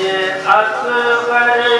Yeah, I'm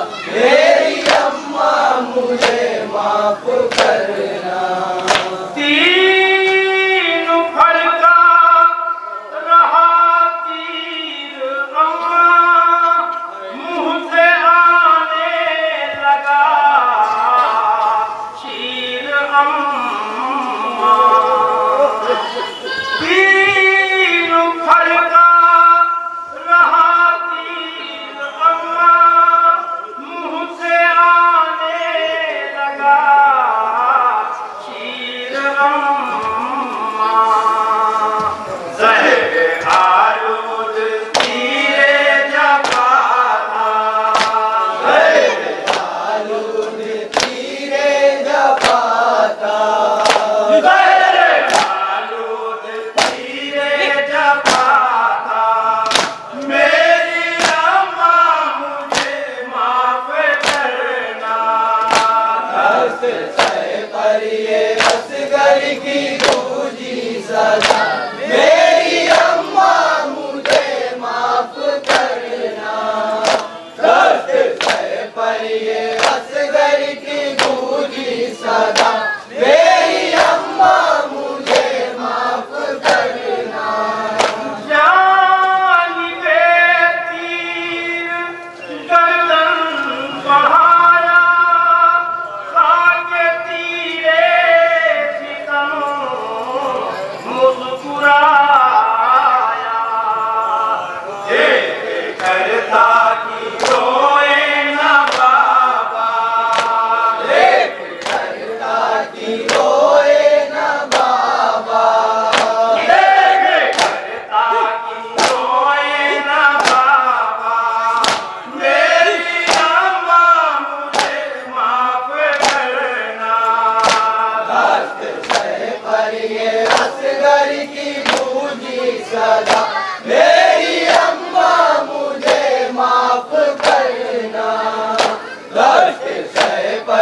Justice, pay, pay, yeah.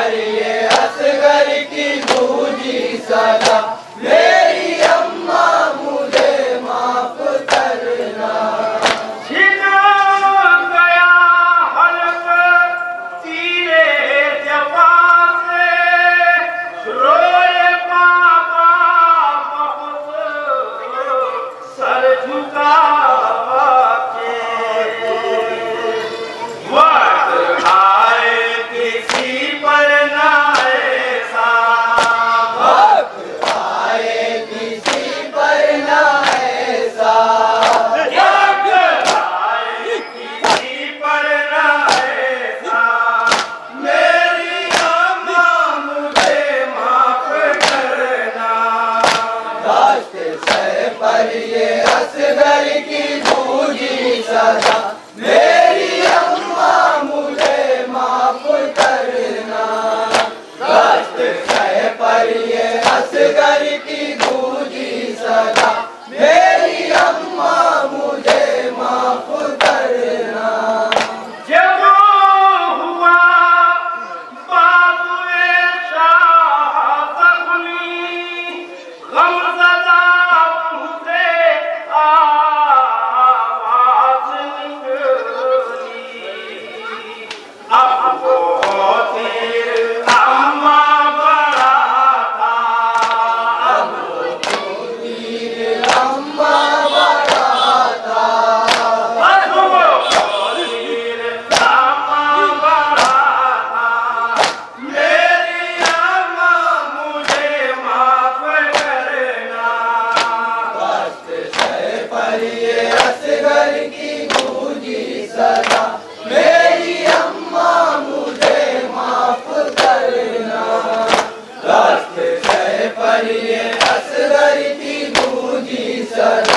Hare परिए Asghar की गूंजी सदा। मेरी अम्मा मुझे माँ खुद Good.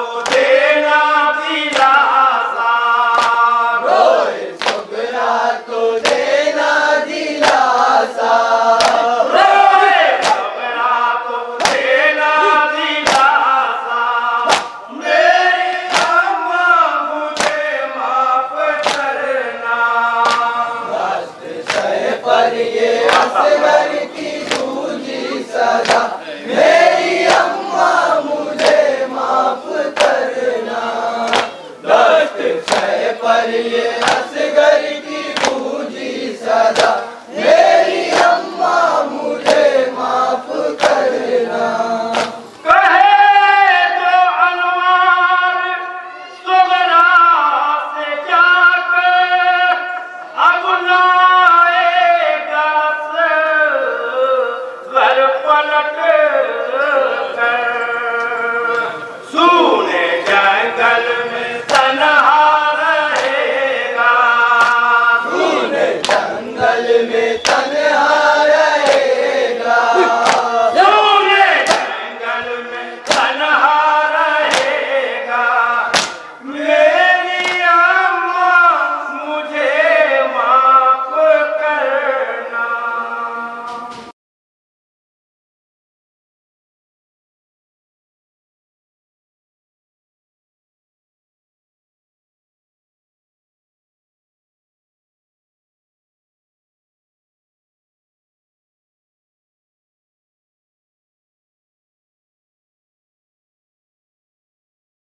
Marudev. yeah.